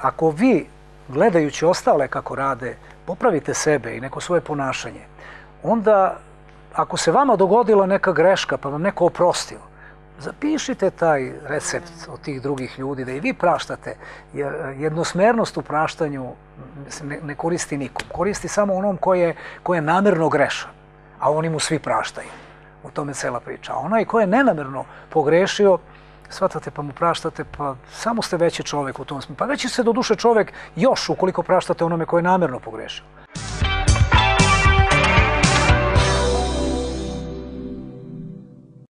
ako vi, gledajući ostale kako rade, popravite sebe i neko svoje ponašanje, onda ako se vama dogodila neka greška pa vam neko oprostio, zapišite taj recept od tih drugih ljudi da i vi praštate, jer jednosmernost u praštanju ne, koristi nikom. Koristi samo onom ko je, ko je namerno grešan, a oni mu svi praštaju. U tome cela priča. A onaj ko je nenamerno pogrešio, shvatate pa mu praštate, pa samo ste veći čovek u tom smislu. Pa veći ste do duše čovek još ukoliko praštate onome ko je namerno pogrešio.